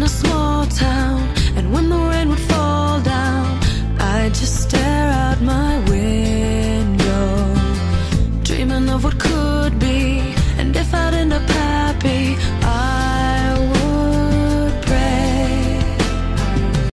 in a small